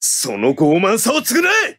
その傲慢さを償え！